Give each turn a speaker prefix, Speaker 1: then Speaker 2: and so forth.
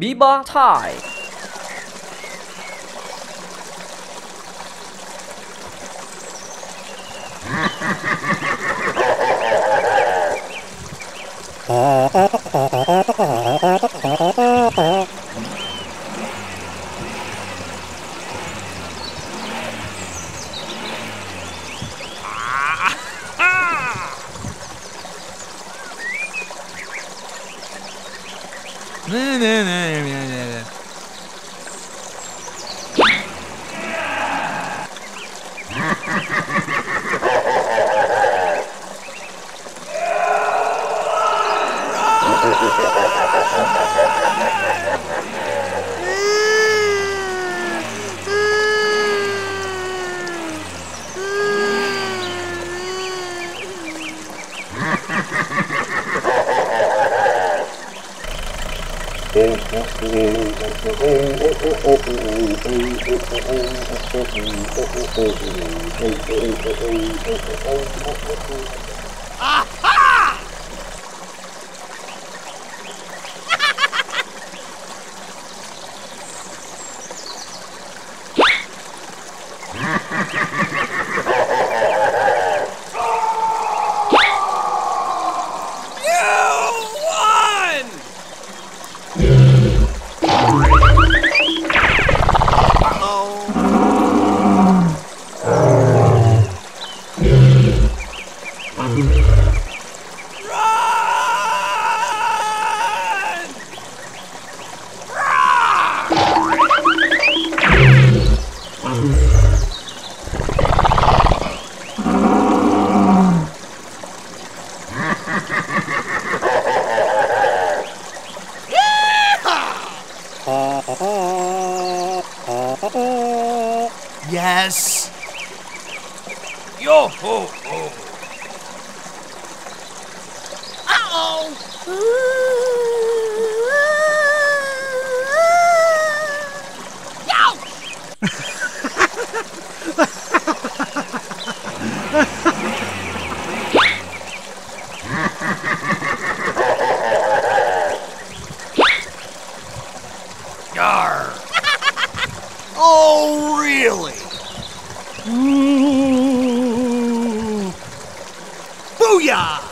Speaker 1: บีบาทายอ๋อ
Speaker 2: Ne ne
Speaker 3: ne. Biba
Speaker 2: Oh, yes. Yo ho ho. Uh oh.
Speaker 3: Yar! Oh, really? Ooh. Booyah!